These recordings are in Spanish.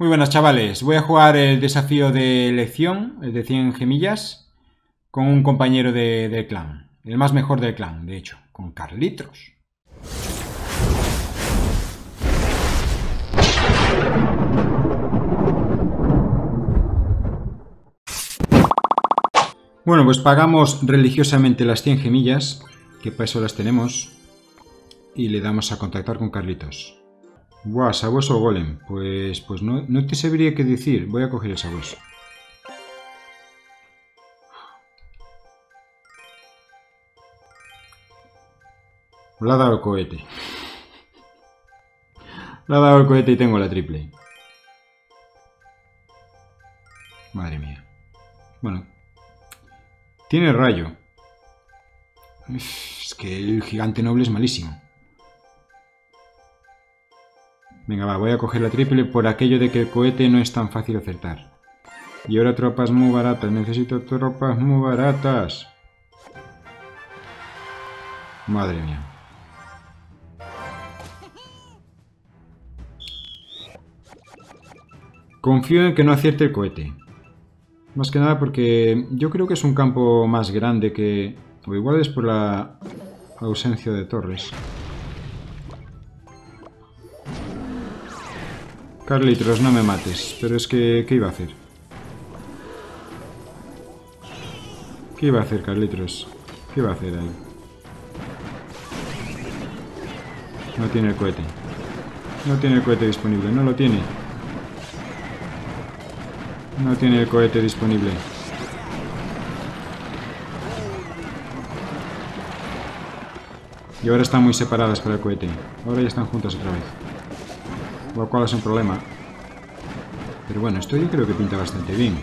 Muy buenas chavales, voy a jugar el desafío de elección, el de 100 gemillas, con un compañero de, del clan, el más mejor del clan, de hecho, con Carlitos. Bueno, pues pagamos religiosamente las 100 gemillas, que para eso las tenemos, y le damos a contactar con Carlitos. Buah, sabueso golem. Pues, pues no, no te sabría qué decir. Voy a coger el sabueso. Le ha dado el cohete. Le ha dado el cohete y tengo la triple. Madre mía. Bueno. Tiene rayo. Es que el gigante noble es malísimo. Venga, va, voy a coger la triple por aquello de que el cohete no es tan fácil acertar. Y ahora tropas muy baratas. Necesito tropas muy baratas. Madre mía. Confío en que no acierte el cohete. Más que nada porque yo creo que es un campo más grande que... O igual es por la ausencia de torres. Carlitos, no me mates. Pero es que... ¿Qué iba a hacer? ¿Qué iba a hacer, Carlitos? ¿Qué iba a hacer ahí? No tiene el cohete. No tiene el cohete disponible. No lo tiene. No tiene el cohete disponible. Y ahora están muy separadas para el cohete. Ahora ya están juntas otra vez. Lo cual es un problema. Pero bueno, esto yo creo que pinta bastante bien.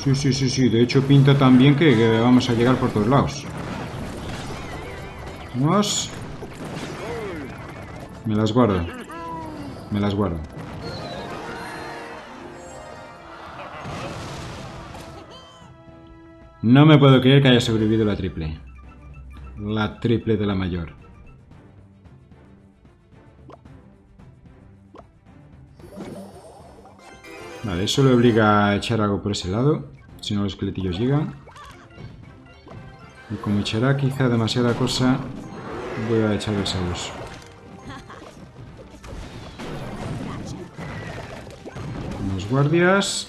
Sí, sí, sí, sí. De hecho pinta tan bien que, vamos a llegar por todos lados. Vamos. Me las guardo. Me las guardo. No me puedo creer que haya sobrevivido la triple. La triple de la mayor. Vale, eso le obliga a echar algo por ese lado. Si no los esqueletillos llegan. Y como echará quizá demasiada cosa, voy a echar el sabueso. Unos guardias.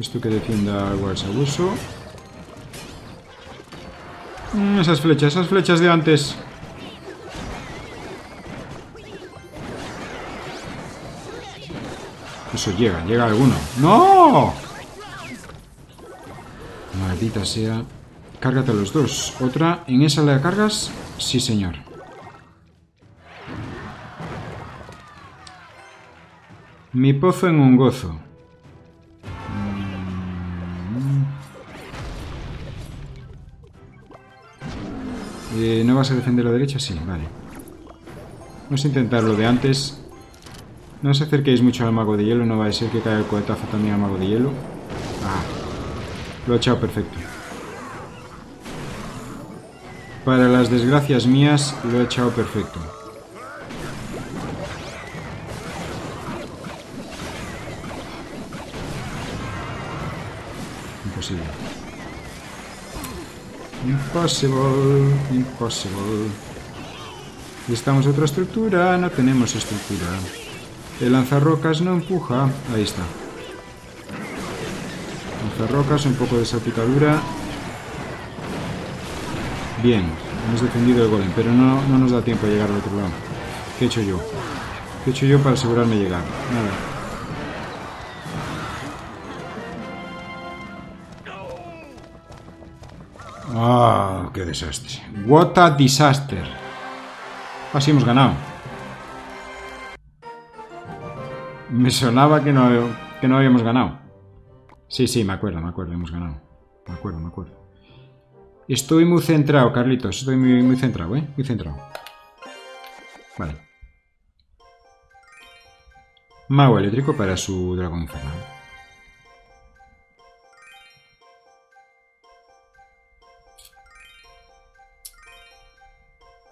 Esto que defienda algo al sabueso. Mm, esas flechas, esas flechas de antes. Eso llega, llega alguno. ¡No! Maldita sea. Cárgate a los dos. Otra. ¿En esa la cargas? Sí, señor. Mi pozo en un gozo. Mm. Eh, ¿No vas a defender la derecha? Sí, vale. Vamos a intentar lo de antes. No os acerquéis mucho al mago de hielo, no va a ser que caiga el cohetazo también al mago de hielo. Ah, lo he echado perfecto. Para las desgracias mías, lo he echado perfecto. Imposible. Impossible, impossible. Necesitamos otra estructura, no tenemos estructura. El lanzarrocas no empuja. Ahí está. Lanzarrocas, un poco de salpicadura. Bien, hemos defendido el golem, pero no, no nos da tiempo a llegar al otro lado. ¿Qué he hecho yo? ¿Qué he hecho yo para asegurarme llegar? Nada. ¡Ah! ¡Qué desastre! ¡What a disaster! Así hemos ganado. Me sonaba que no, que no habíamos ganado. Sí, sí, me acuerdo, me acuerdo, hemos ganado. Me acuerdo, me acuerdo. Estoy muy centrado, Carlitos. Estoy muy, muy centrado, ¿eh? Muy centrado. Vale. Mago eléctrico para su dragón infernal.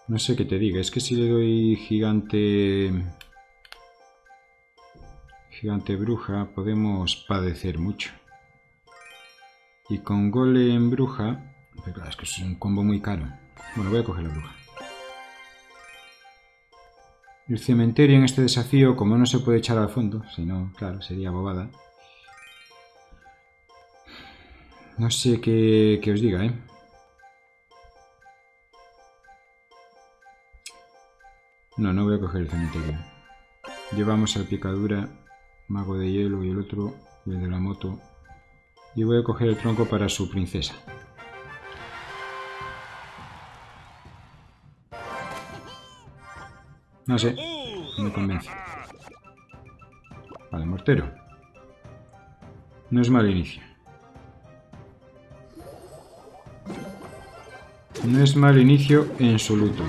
No sé qué te diga, es que si le doy gigante... Gigante bruja podemos padecer mucho. Y con golem bruja... es que es un combo muy caro. Bueno, voy a coger la bruja. El cementerio en este desafío, como no se puede echar al fondo, si no, claro, sería bobada. No sé qué, qué os diga, ¿eh? No, no voy a coger el cementerio. Llevamos al picadura, mago de hielo y el otro, el de la moto. Y voy a coger el tronco para su princesa. No sé, no me convence. Vale, mortero. No es mal inicio. No es mal inicio en absoluto.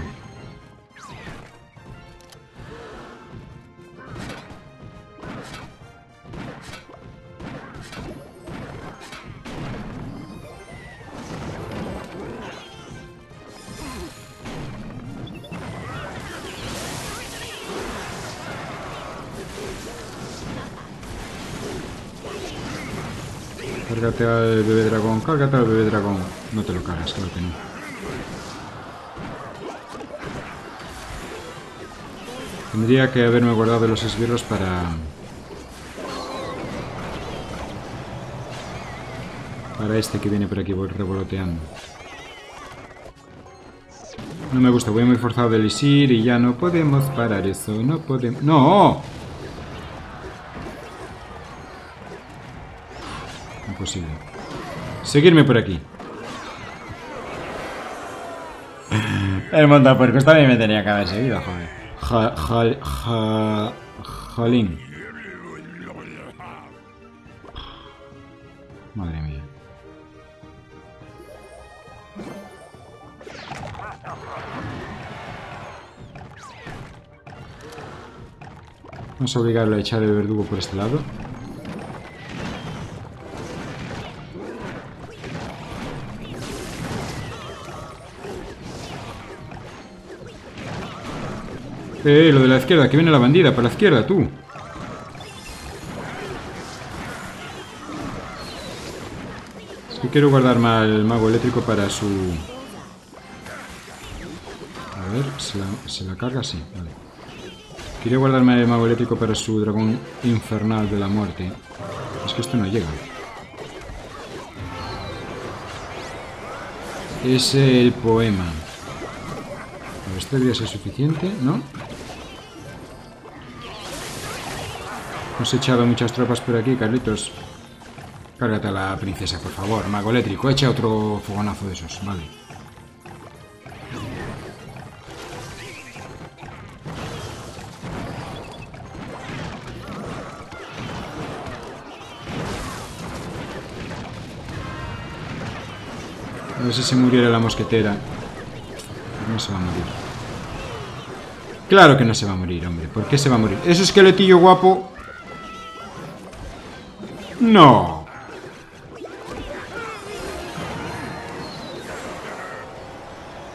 Bebé dragón, cárgate al bebé dragón. No te lo cargas, claro que no. Tendría que haberme guardado los esbirros para... Para este que viene por aquí revoloteando. No me gusta, voy muy forzado de elisir y ya no podemos parar eso, no podemos... ¡No! Seguirme por aquí. El montapuercos también me tenía que haber seguido, joder. Ja, ja, ja, jalín. Madre mía. Vamos a obligarlo a echar el verdugo por este lado. Eh, lo de la izquierda, que viene la bandida, para la izquierda, tú. Que quiero guardar mal el mago eléctrico para su... A ver, ¿se la, carga? Sí, vale. Quería guardarme el mago eléctrico para su dragón infernal de la muerte. Es que esto no llega. Es el poema. Este día ser suficiente, ¿no? Hemos echado muchas tropas por aquí, Carlitos. Cárgate a la princesa, por favor. Mago eléctrico, echa otro fogonazo de esos. Vale. A ver si se muriera la mosquetera. No se va a morir. Claro que no se va a morir, hombre. ¿Por qué se va a morir? Ese esqueletillo guapo no.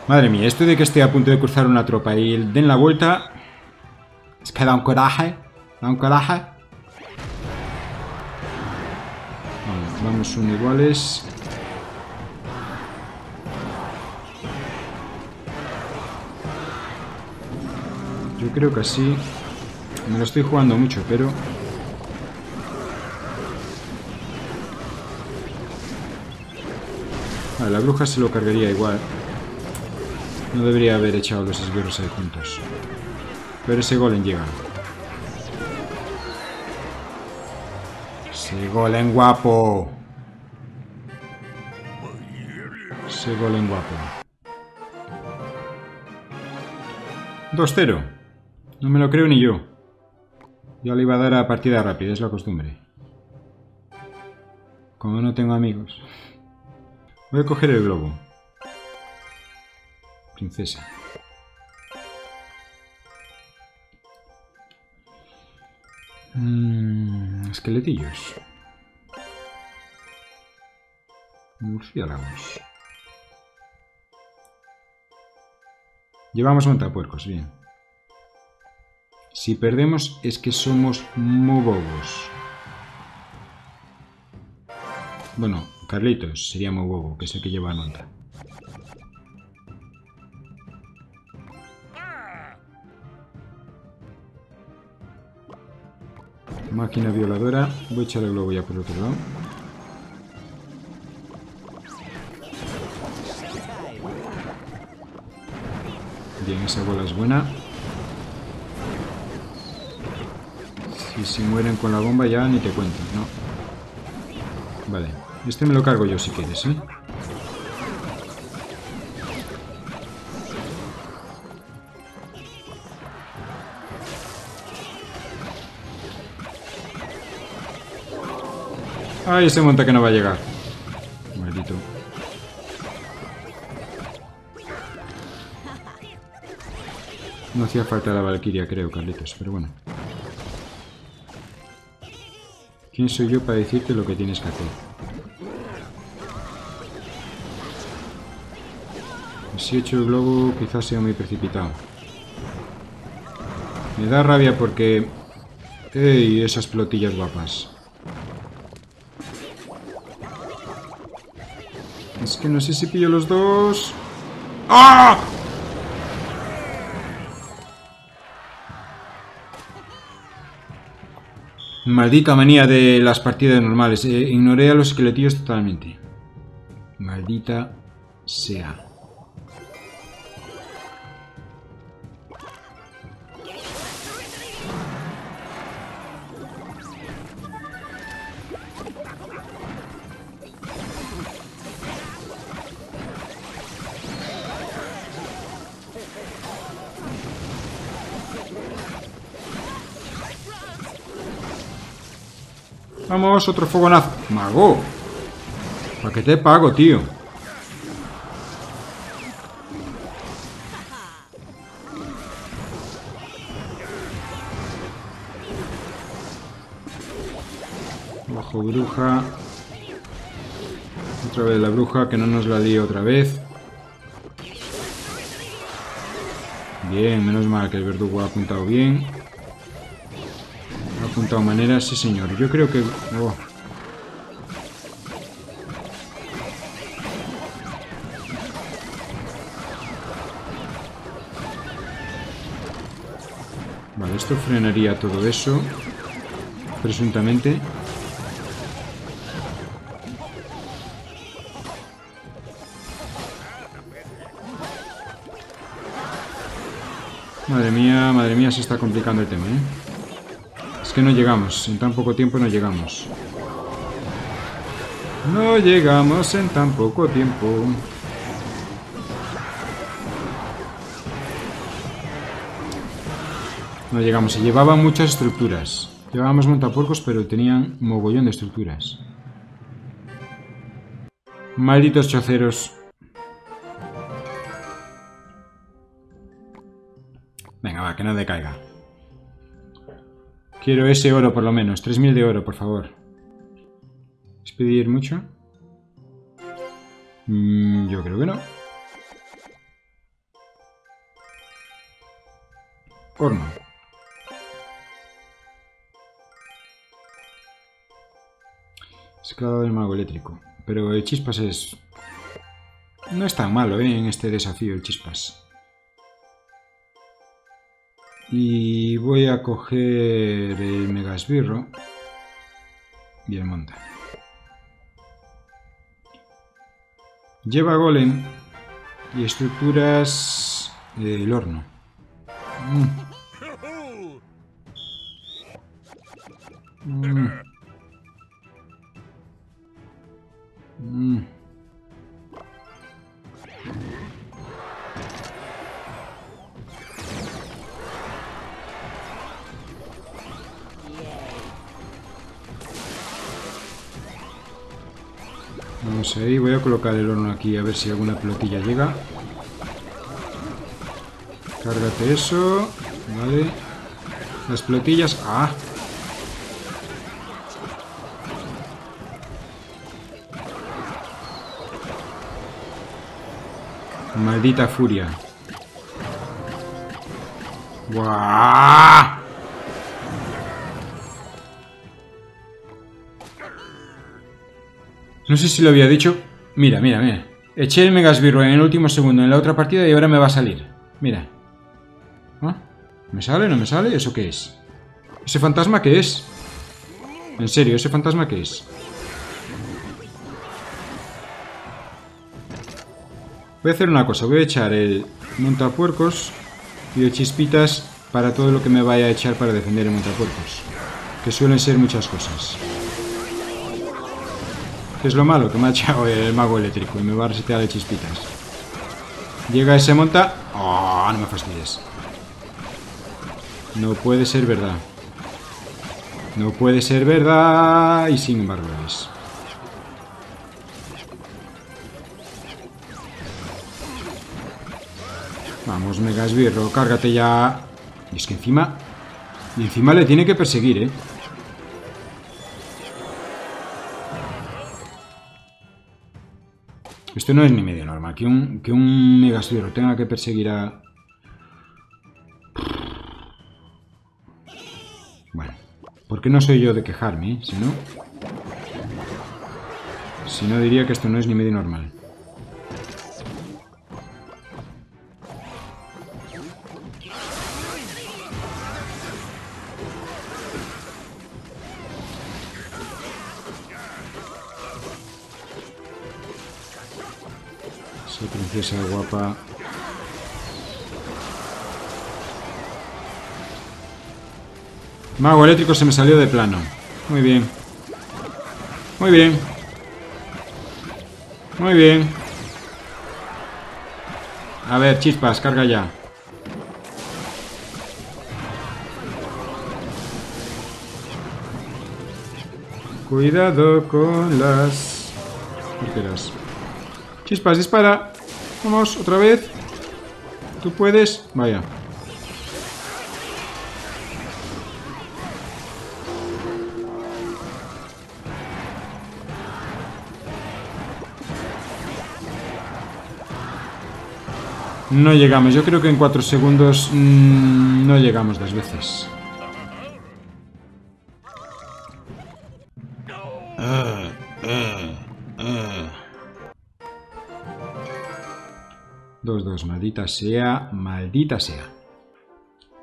Madre mía, esto de que esté a punto de cruzar una tropa y den la vuelta... Es que da un coraje. Da un coraje. vamos un iguales. Yo creo que así... Me lo estoy jugando mucho, pero... la bruja se lo cargaría igual. No debería haber echado los esbirros ahí juntos. Pero ese golem llega. Ese golem guapo. Ese golem guapo. 2-0. No me lo creo ni yo. Ya le iba a dar a partida rápida, es la costumbre. Como no tengo amigos. Voy a coger el globo. Princesa. Mm, esqueletillos. Murciélagos. Llevamos montapuercos, bien. Si perdemos es que somos muy bobos. Bueno, Carlitos sería muy bobo, que es el que lleva nota. Máquina violadora. Voy a echar el globo ya por otro lado. Bien, esa bola es buena. Si se mueren con la bomba ya ni te cuento, ¿no? Vale. Este me lo cargo yo si quieres, ¿eh? Ay, ese monta que no va a llegar. Maldito. No hacía falta la Valkyria, creo, Carlitos, pero bueno. ¿Quién soy yo para decirte lo que tienes que hacer? Si he hecho el globo, quizás sea muy precipitado. Me da rabia porque... ¡Ey! Esas plotillas guapas. Es que no sé si pillo los dos. ¡Ah! Maldita manía de las partidas normales. Eh, ignoré a los esqueletillos totalmente. Maldita sea. Vamos, otro fogonazo. Mago. ¿Para qué te pago, tío? Bajo bruja. Otra vez la bruja, que no nos la líe otra vez. Bien, menos mal que el verdugo ha apuntado bien. Apuntado manera, sí señor. Yo creo que... Vale, esto frenaría todo eso. Presuntamente. Madre mía, madre mía, se está complicando el tema, ¿eh? Es que no llegamos, en tan poco tiempo no llegamos. No llegamos en tan poco tiempo. No llegamos, y llevaban muchas estructuras. Llevábamos montapuercos, pero tenían mogollón de estructuras. Malditos choceros. Venga, va, que no decaiga. Quiero ese oro por lo menos. 3.000 de oro, por favor. ¿Es pedir mucho? Mm, yo creo que no. Horno. Escalado del mago eléctrico. Pero el chispas es... No es tan malo, ¿eh? En este desafío, el chispas. Y voy a coger el megasbirro. Y el monta. Lleva golem y estructuras del horno. Mm. Colocar el horno aquí a ver si alguna pelotilla llega. Cárgate eso. Vale. Las pelotillas. ¡Ah! Maldita furia. ¡Buah! No sé si lo había dicho. Mira, mira, mira. Eché el Megasbirro en el último segundo en la otra partida y ahora me va a salir. Mira. ¿Ah? ¿Me sale? ¿No me sale? ¿Eso qué es? ¿Ese fantasma qué es? En serio, ¿ese fantasma qué es? Voy a hacer una cosa. Voy a echar el montapuercos y el chispitas para todo lo que me vaya a echar para defender el montapuercos. Que suelen ser muchas cosas. ¿Qué es lo malo? Que me ha echado el mago eléctrico y me va a resetear de chispitas. Llega ese monta... ¡Oh! No me fastidies. No puede ser verdad. No puede ser verdad. Y sin embargo. Vamos, Megasbirro, cárgate ya. Y es que encima... Y encima le tiene que perseguir, ¿eh? Esto no es ni medio normal. Que un, que un Megasbirro tenga que perseguir a... Bueno. Porque no soy yo de quejarme, ¿eh? Si no... Si no diría que esto no es ni medio normal. Guapa. Mago eléctrico se me salió de plano. Muy bien. Muy bien. Muy bien. A ver, chispas, carga ya. Cuidado con las. Chispas, dispara. Vamos, otra vez. Tú puedes. Vaya. No llegamos. Yo creo que en cuatro segundos mmm, no llegamos dos veces. 2-2, maldita sea, maldita sea.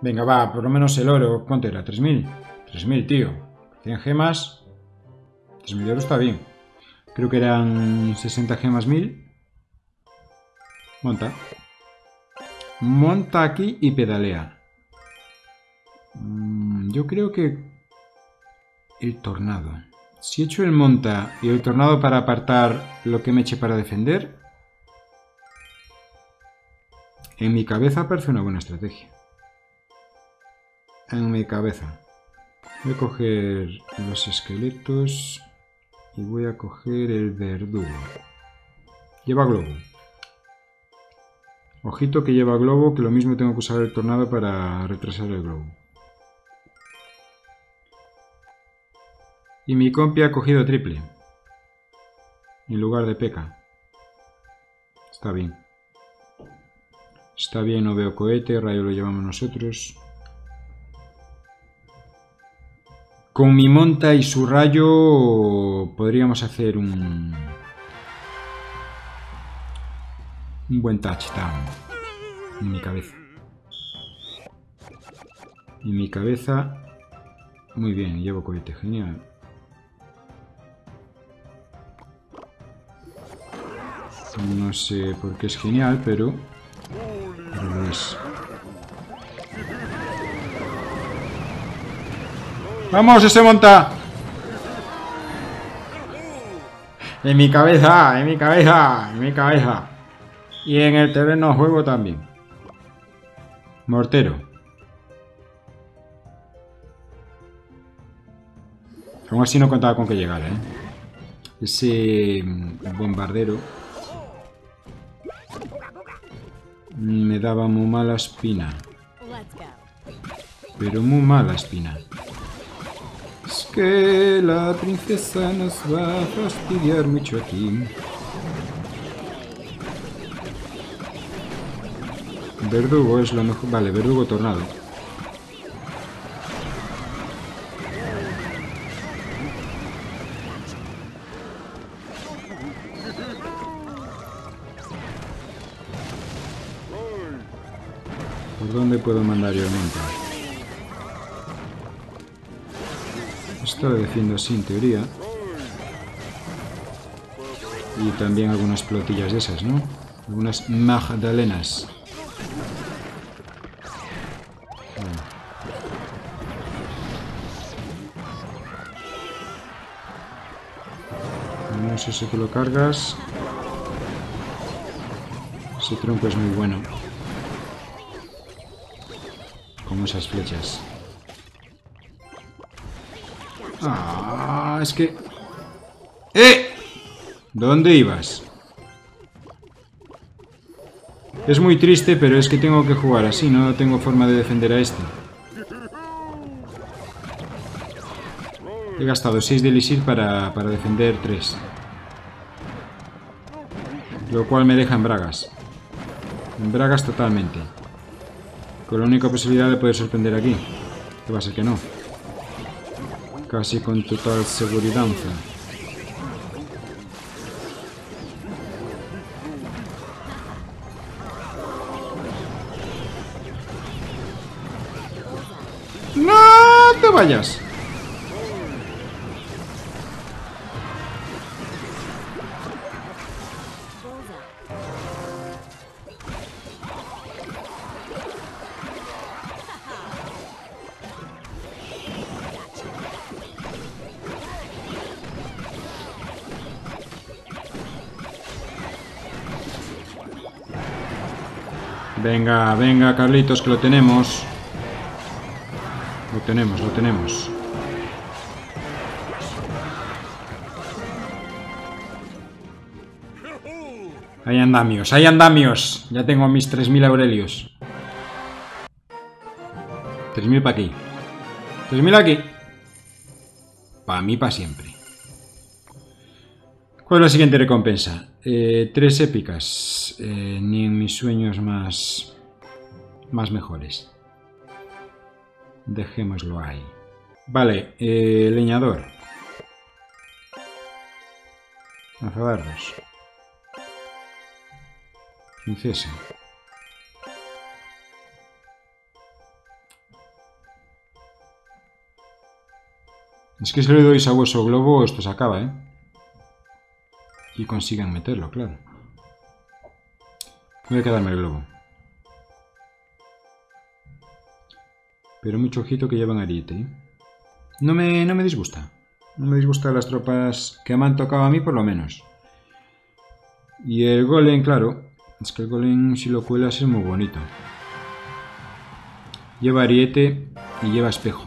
Venga, va, por lo menos el oro. ¿Cuánto era? ¿3.000? 3.000, tío. 100 gemas. 3.000 euros está bien. Creo que eran 60 gemas 1.000. Monta. Monta aquí y pedalea. Mm, yo creo que... El tornado. Si echo el monta y el tornado para apartar lo que me eche para defender, en mi cabeza parece una buena estrategia. En mi cabeza. Voy a coger los esqueletos y voy a coger el verdugo. Lleva globo. Ojito que lleva globo, que lo mismo tengo que usar el tornado para retrasar el globo. Y mi compi ha cogido triple. En lugar de peca. Está bien. Está bien, no veo cohete, rayo lo llevamos nosotros. Con mi monta y su rayo podríamos hacer un... Un buen touchdown. En mi cabeza. En mi cabeza... Muy bien, llevo cohete, genial. No sé por qué es genial, pero... ¡Vamos, ese monta! En mi cabeza, en mi cabeza, en mi cabeza. Y en el terreno juego también. Mortero. Aún así no contaba con que llegara, ¿eh? Ese bombardero me daba muy mala espina. Pero muy mala espina. Es que la princesa nos va a fastidiar mucho aquí. Verdugo es lo mejor. Vale, verdugo tornado. Así en teoría. Y también algunas plotillas de esas, ¿no? Algunas magdalenas. No sé si tú lo cargas. Ese tronco es muy bueno. Como esas flechas. Ah, es que... ¡Eh! ¿Dónde ibas? Es muy triste, pero es que tengo que jugar así, no tengo forma de defender a este. He gastado 6 de Elixir para, para defender 3. Lo cual me deja en bragas. En bragas totalmente. Con la única posibilidad de poder sorprender aquí. Que va a ser que no. Casi con total seguridad. ¡No te vayas! Venga, venga, Carlitos, que lo tenemos. Lo tenemos, lo tenemos. Hay andamios, hay andamios. Ya tengo mis 3.000 aurelios. 3.000 para aquí. 3.000 aquí. Para mí, para siempre. ¿Cuál es la siguiente recompensa? Eh, tres épicas. Eh, ni en mis sueños más... Más mejores. Dejémoslo ahí. Vale, eh, leñador. Lanzadardos. Princesa. Es que si le doy sabueso globo, esto se acaba, ¿eh? Y consigan meterlo, claro. Voy a quedarme el globo. Pero mucho ojito que llevan ariete, ¿eh? No me, no me disgusta. No me disgusta las tropas que me han tocado a mí, por lo menos. Y el golem, claro. Es que el golem, si lo cuelas, es muy bonito. Lleva ariete y lleva espejo.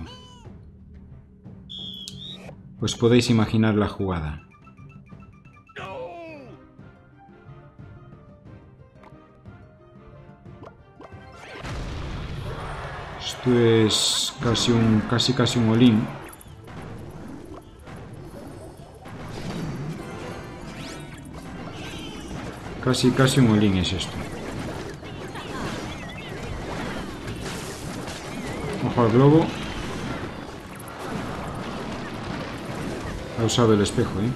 Pues podéis imaginar la jugada. Esto es casi un casi casi un olín. Casi casi un olín es esto. Ojo al globo. Ha usado el espejo, ¿eh?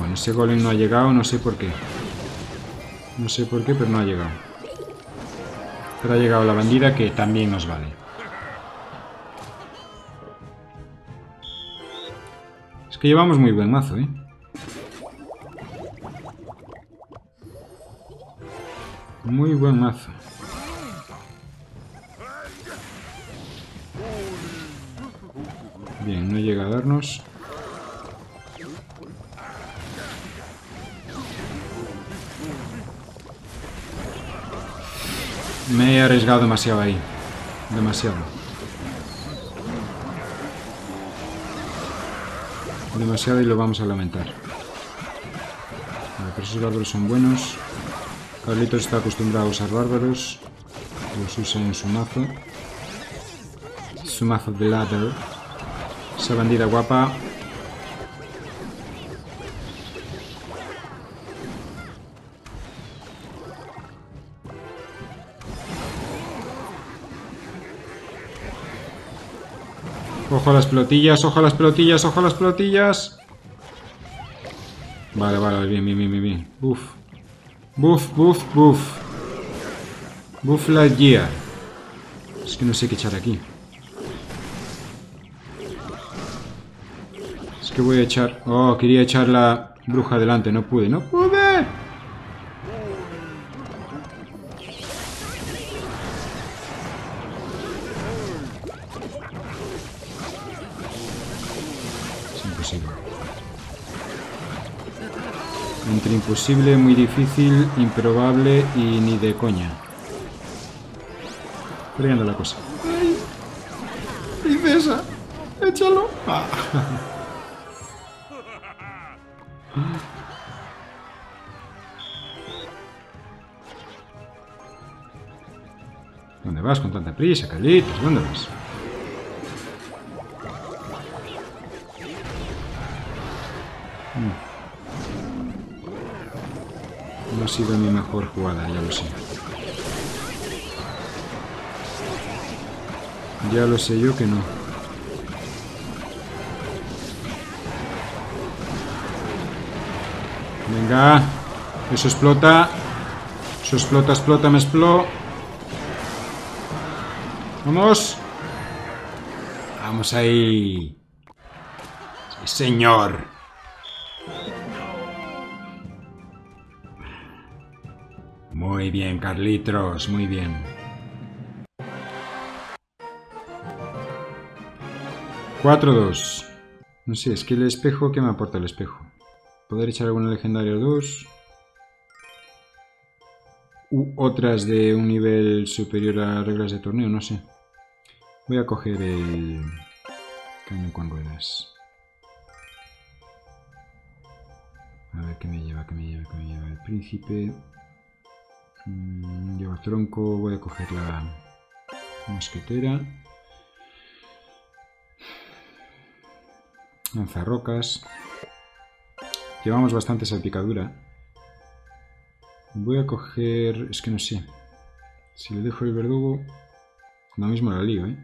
Bueno, ese golem no ha llegado, no sé por qué. No sé por qué, pero no ha llegado. Pero ha llegado la bandida que también nos vale. Es que llevamos muy buen mazo, ¿eh? Muy buen mazo. Bien, no llega a darnos. Me he arriesgado demasiado ahí. Demasiado. Demasiado y lo vamos a lamentar. pero esos bárbaros son buenos. Carlitos está acostumbrado a usar bárbaros. Los usa en su mazo. Su mazo de ladder. Esa bandida guapa Ojo a las pelotillas, ojo a las pelotillas, ojo a las pelotillas. Vale, vale, bien, bien, bien, bien. Buf. Buf, buf, buf. Buffla Gear. Es que no sé qué echar aquí. Es que voy a echar... Oh, quería echar la bruja adelante. No pude, no pude. Imposible, muy difícil, improbable y ni de coña. Fregando la cosa. ¡Ay! ¡Princesa! ¡Échalo! Ah. ¿Dónde vas con tanta prisa, Carlitos? ¿Dónde vas? Sido mi mejor jugada, ya lo sé. Ya lo sé yo que no. Venga. Eso explota. Eso explota, explota, me explota. Vamos. Vamos ahí. Señor. Muy bien, Carlitos, muy bien. Cuatro, dos. No sé, es que el espejo, ¿qué me aporta el espejo? Poder echar alguna legendaria 2. U otras de un nivel superior a reglas de torneo, no sé. Voy a coger el caño con ruedas. A ver qué me lleva, qué me lleva, qué me lleva. El príncipe. Mm, lleva tronco, voy a coger la mosquetera. Lanzarrocas. Llevamos bastante salpicadura. Voy a coger... Es que no sé. Si le dejo el verdugo... Lo mismo la lío, ¿eh?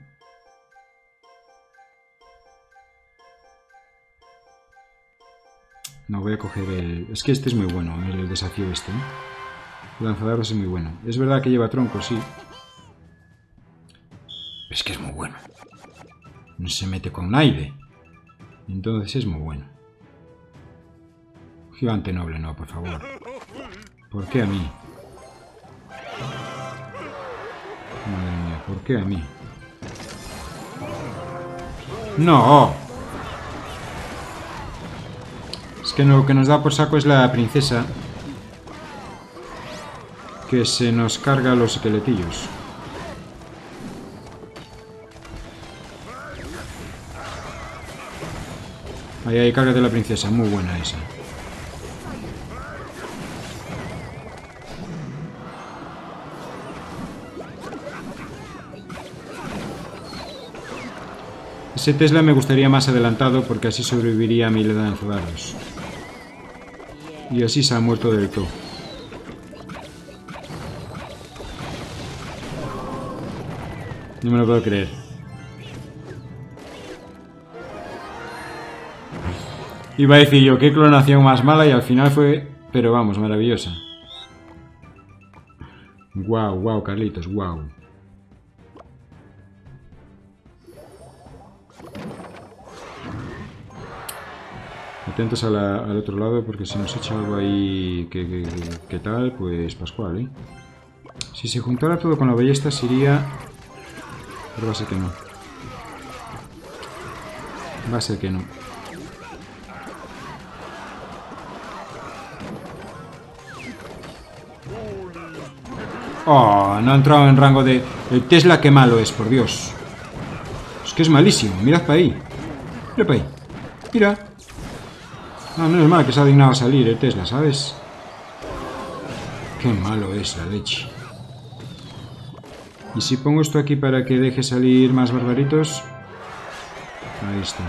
No, voy a coger el... Es que este es muy bueno, el desafío este, ¿eh? El lanzadardos es muy bueno. Es verdad que lleva tronco, sí. Es que es muy bueno. No se mete con aire. Entonces es muy bueno. Gigante noble, no, por favor. ¿Por qué a mí? Madre mía, ¿por qué a mí? ¡No! Es que lo que nos da por saco es la princesa. Que se nos carga los esqueletillos. Ahí, ahí, cárgate la princesa. Muy buena esa. Ese Tesla me gustaría más adelantado porque así sobreviviría a mi de lanzadardos. Y así se ha muerto del todo. No me lo puedo creer. Iba a decir yo, qué clonación más mala y al final fue... Pero vamos, maravillosa. Wow, wow, Carlitos, wow. Atentos al otro lado porque si nos echa algo ahí que, tal, pues Pascual, ¿eh? Si se juntara todo con la ballesta sería... Pero va a ser que no. Va a ser que no. Oh, no ha entrado en rango de... El Tesla qué malo es, por Dios. Es que es malísimo. Mirad para ahí. Mira para ahí. Mira. No, menos mal que se ha dignado a salir el Tesla, ¿sabes? Qué malo es la leche. ¿Y si pongo esto aquí para que deje salir más barbaritos? Ahí está.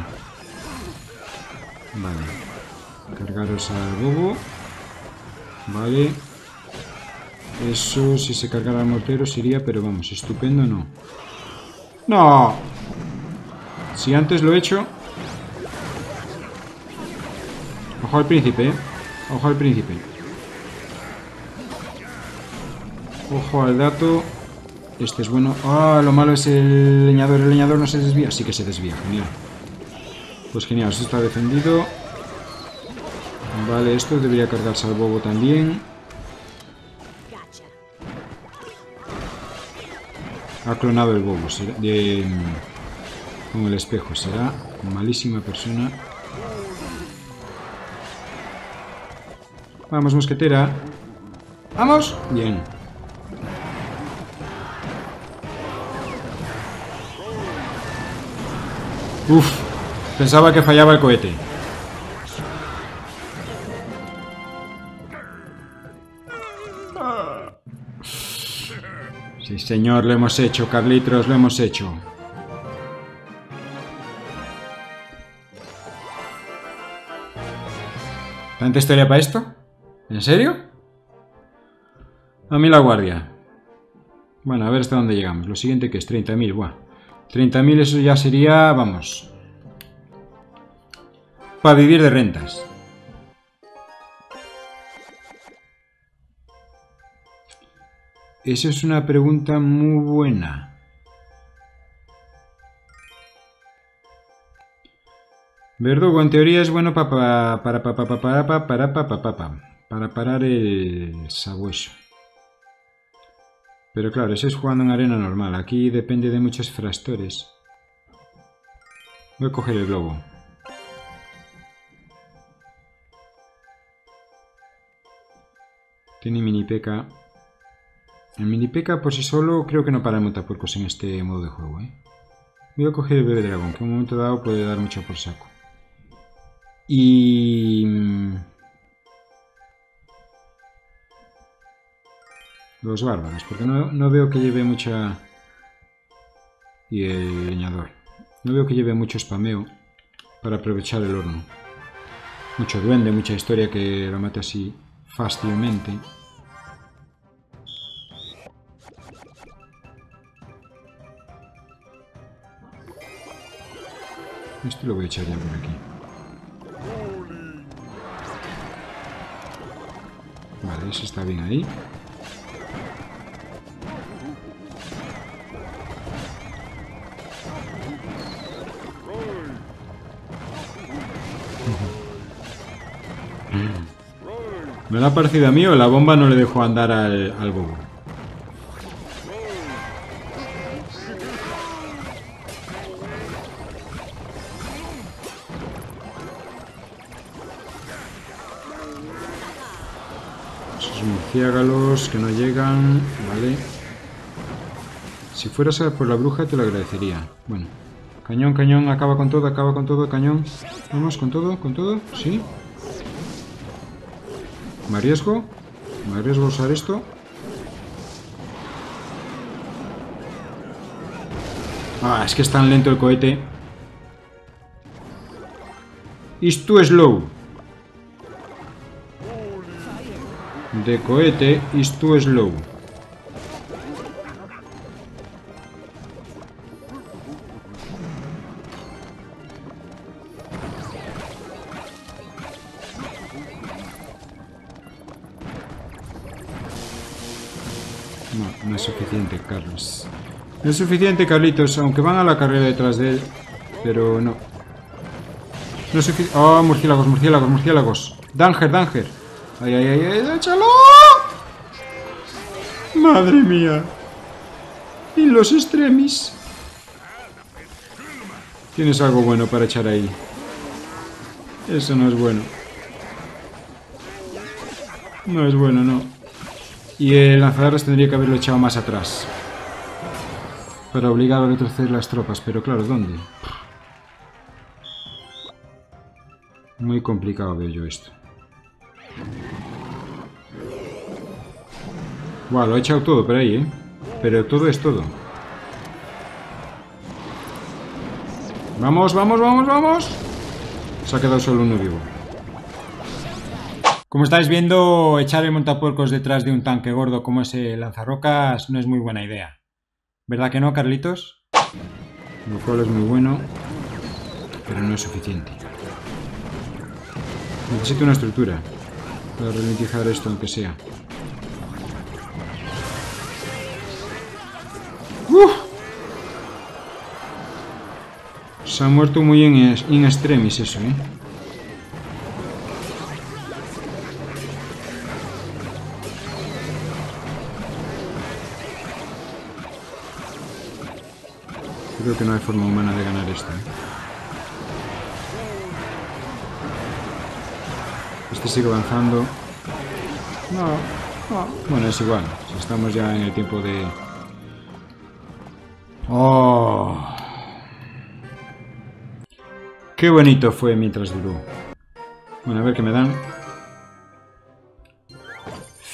Vale. Cargaros al bobo. Vale. Eso, si se cargara el mortero, sería, pero vamos, estupendo no. ¡No! Si antes lo he hecho... Ojo al príncipe, ¿eh? Ojo al príncipe. Ojo al dato. Este es bueno. Ah, lo malo es el leñador. El leñador no se desvía. Sí que se desvía. Genial. Pues genial, esto está defendido. Vale, esto debería cargarse al bobo también. Ha clonado el bobo. Será de, con el espejo. Será malísima persona. Vamos, mosquetera. ¡Vamos! Bien. Uf, pensaba que fallaba el cohete. Sí, señor, lo hemos hecho, Carlitos, lo hemos hecho. ¿Tanta historia para esto? ¿En serio? A mí la guardia. Bueno, a ver hasta dónde llegamos. Lo siguiente que es 30.000, buah. 30.000 eso ya sería, vamos, para vivir de rentas. Esa es una pregunta muy buena. Verdugo en teoría es bueno para para para para para para para para para parar el sabueso. Pero claro, eso es jugando en arena normal. Aquí depende de muchos frastores. Voy a coger el globo. Tiene mini peca. El mini peca por sí solo creo que no para de montapuercos en este modo de juego. ¿eh? Voy a coger el bebé dragón, que en un momento dado puede dar mucho por saco. Y... los bárbaros, porque no, no veo que lleve mucha... Y el leñador. No veo que lleve mucho spameo para aprovechar el horno. Mucho duende, mucha historia que lo mate así fácilmente. Esto lo voy a echar ya por aquí. Vale, eso está bien ahí. Me lo ha parecido a mí o la bomba no le dejó andar al, al bobo. Esos murciélagos que no llegan, vale. Si fueras a por la bruja te lo agradecería. Bueno, cañón, cañón, acaba con todo, acaba con todo, cañón. Vamos, con todo, con todo, sí. Me arriesgo. Me arriesgo a usar esto. Ah, es que es tan lento el cohete. Is too slow. De cohete is too slow. Es suficiente, Carlitos, aunque van a la carrera detrás de él. Pero no. No es suficiente. ¡Oh, murciélagos, murciélagos, murciélagos! ¡Danger, Danger! ¡Ay, ay, ay, ay! ¡Échalo! ¡Madre mía! Y los extremis. Tienes algo bueno para echar ahí. Eso no es bueno. No es bueno, no. Y el lanzadores tendría que haberlo echado más atrás. Para obligar a retroceder las tropas. Pero claro, ¿dónde? Muy complicado veo yo esto. Buah, lo he echado todo por ahí, ¿eh? Pero todo es todo. Vamos, vamos, vamos, vamos. Se ha quedado solo uno vivo. Como estáis viendo, echar el montapuercos detrás de un tanque gordo como ese lanzarrocas no es muy buena idea. ¿Verdad que no, Carlitos? Lo cual es muy bueno, pero no es suficiente. Necesito una estructura para ralentizar esto, aunque sea. ¡Uf! Se ha muerto muy en, en extremis eso, ¿eh? Creo que no hay forma humana de ganar esto. ¿eh? Este sigue avanzando. No, no. Bueno, es igual. Estamos ya en el tiempo de... ¡Oh! Qué bonito fue mientras duró. Bueno, a ver qué me dan.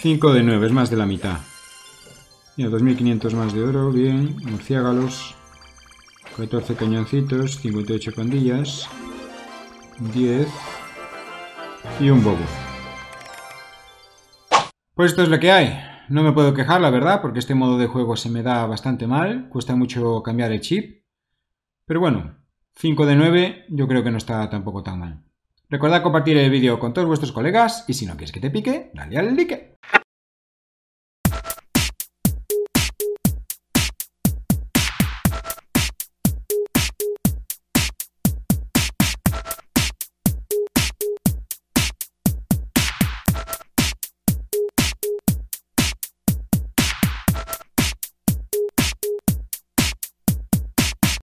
5 de 9, es más de la mitad. Mira, 2.500 más de oro, bien. Murciélagos. 14 cañoncitos, 58 pandillas. 10. Y un bobo. Pues esto es lo que hay. No me puedo quejar, la verdad, porque este modo de juego se me da bastante mal. Cuesta mucho cambiar el chip. Pero bueno, 5 de 9 yo creo que no está tampoco tan mal. Recordad compartir el vídeo con todos vuestros colegas y si no quieres que te pique, dale al like.